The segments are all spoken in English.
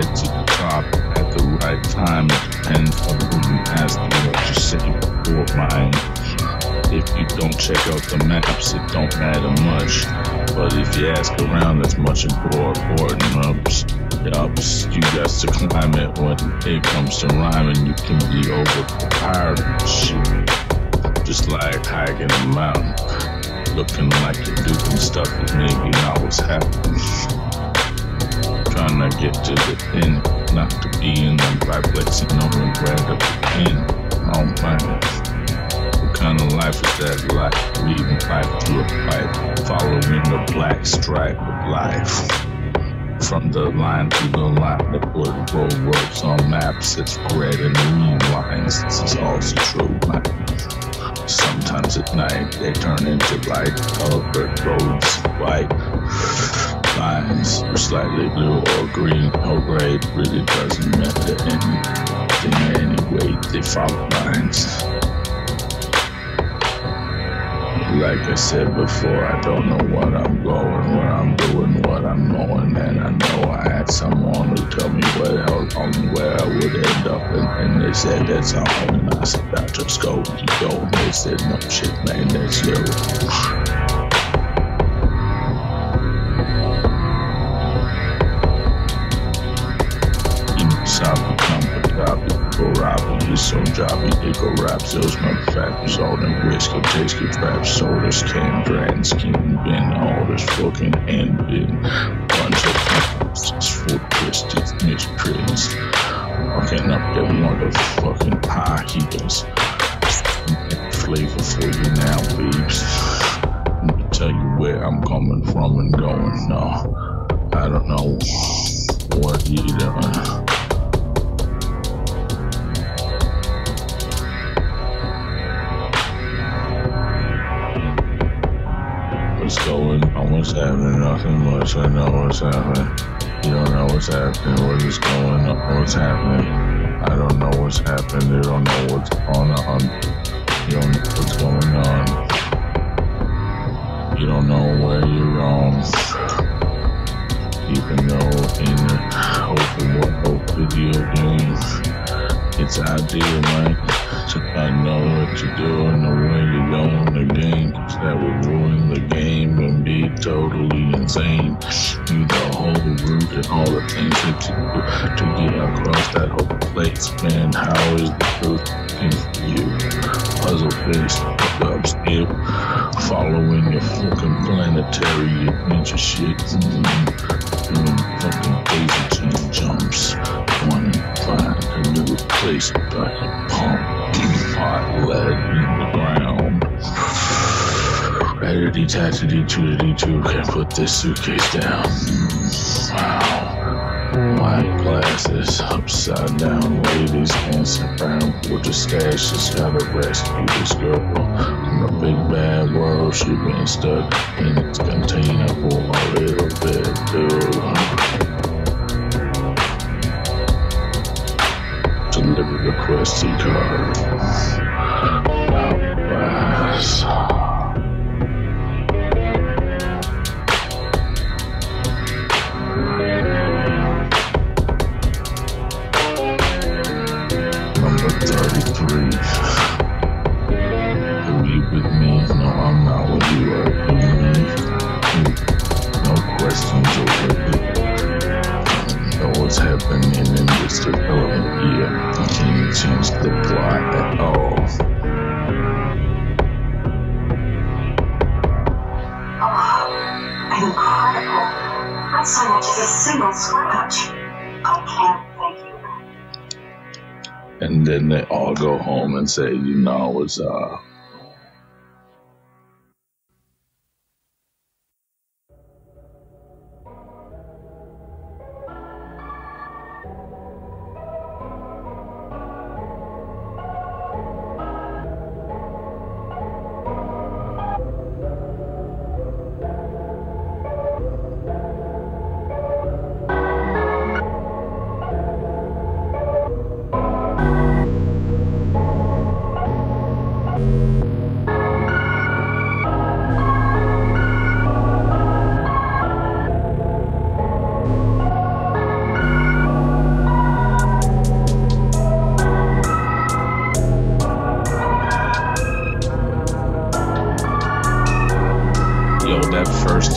get to the top at the right time, and you ask and what you say before mine. If you don't check out the maps, it don't matter much. But if you ask around, it's much important. Ups, ups, you got to climb it when it comes to rhyming. You can be overpowered shit. Just like hiking a mountain, looking like you're doing stuff that maybe not what's happening. Trying to get to the end, not to be in the right place and knowing where to begin. Oh man, what kind of life is that life? Leading life to a pipe, following the black stripe of life. From the line to the line, they put roadworks on maps. It's red and green lines. This is also true, man. Sometimes at night they turn into light colored roads, white lines, or slightly blue or green or gray. It really doesn't matter anything anyway. They follow lines. Like I said before, I don't know what I'm going, where I'm doing, what I'm knowing, and I know I had someone who told me where hell on where I would end up, and, and they said that's all, and I said I just go, you and they said no shit, man, that's you. Korabi, Iso Jabi, Iko Rap, Zils, Motherfuckers, Salt and Whiskey, Good Trap, Sodas, Can, Brand, Skin, Bin, all this fucking and bin. Bunch of fucking full twisted misprints. Fucking up that motherfucking pie heaters. Flavor for you now, babes. Let me tell you where I'm coming from and going. No, I don't know on? What's happening? Nothing much. I know what's happening. You don't know what's happening. What is going on? What's happening? I don't know what's happening. You don't know what's going on. You don't know what's going on. You don't know where you're wrong. Even though in the open world video games, it's ideal, man. Not know what you're doing or where you're going the game, 'cause that would ruin the game and be totally insane. You the whole route and all the things that you do to get across that whole place, man. How is the truth for you? Puzzle based up skip, following your fucking planetary adventure shit. Mm, doing fucking daisy chain jumps. Wanna find a new place to I can pump hot lead in the ground. To detach D2 D2. Can put this suitcase down. Wow. White glasses, upside down ladies dancing around with the stash. Just gotta rescue this girl from the big bad world. She been stuck in its container for a little bit, dude. Deliver the. Outlaws. Number 33. Are you with me? No, I'm not with you. No questions what's happening in this development here. Can't change the plot at all. Oh, incredible. Not so much as a single scratch. I can't thank you. And then they all go home and say, you know, it's uh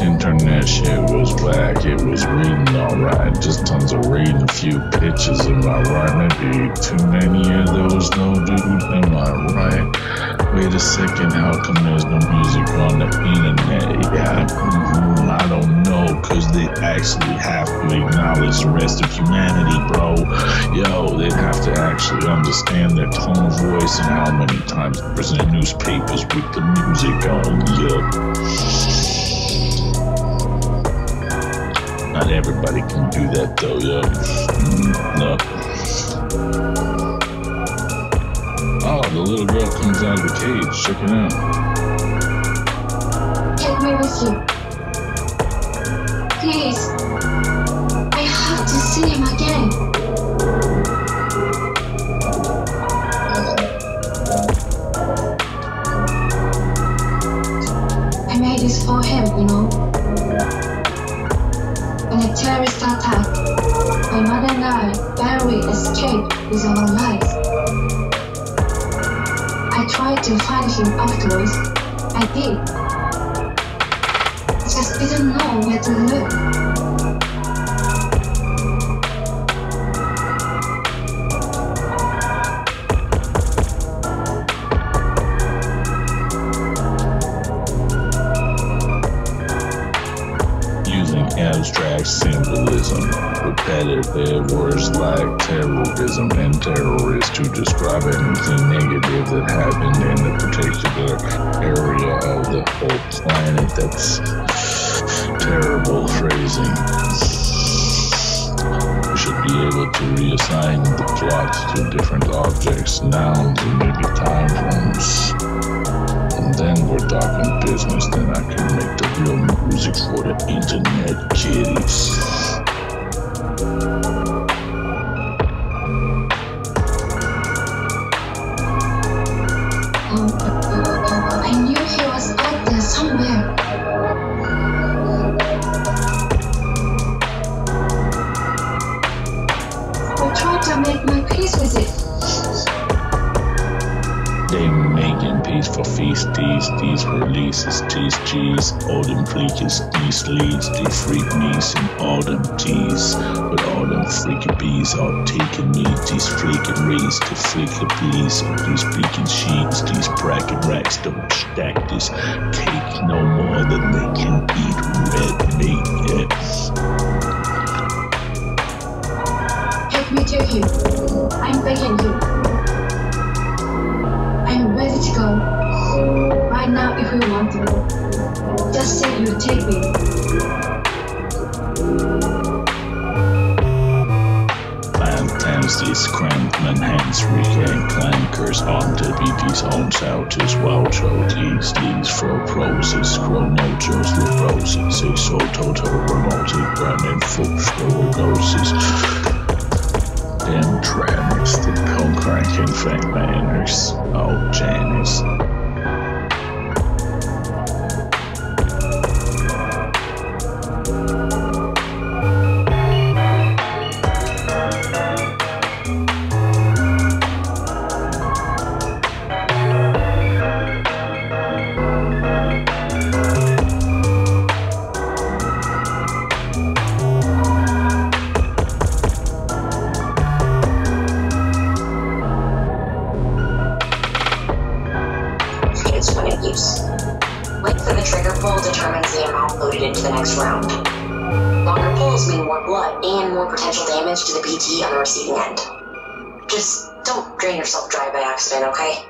internet shit was whack. It was reading alright, just tons of reading, a few pictures. Am I right? Maybe too many of those, no dude. Am I right? Wait a second, how come there's no music on the internet? Yeah, mm, I don't know, cause they actually have to acknowledge the rest of humanity, bro. Yo, they'd have to actually understand their tone of voice and how many times they present newspapers with the music on. Yeah. Not everybody can do that though, yo. Mm, no. Oh, the little girl comes out of the cage. Check it out. Take me with you. Please. I have to see him again. I made this for him, you know. When a terrorist attack, my mother and I barely escaped with our lives. I tried to find him afterwards. I did. I just didn't know where to look. Repetitive words like terrorism and terrorist to describe anything negative that happened in a particular area of the whole planet. That's terrible phrasing. We should be able to reassign the plots to different objects, nouns, and maybe time frames. And then we're talking business, then I can make the real music for the internet kiddies. Um, peace for feasties, these releases, these G's, all them freakies, these leads, these freak me's and all them G's. But all them freaky bees are taking me, these freaking reeds, the freaky bees, all these freaking sheets, these bracket racks don't stack this cake no more than they can eat red meat, yeah. Take me to him. I'm begging you. Now, you want to. Just say you take me. Fantasties, crankman, hands, regain, clankers, on to BP's own ouches, Woucho, these, these, fro, proses, chronojos, leproses, so total, remote, branded, full, show, ghosts, Dem trams, the cone cranking, fang manners, oh, Janice. Use. Trigger pull determines the amount loaded into the next round. Longer pulls mean more blood and more potential damage to the PT on the receiving end. Just don't drain yourself dry by accident, okay?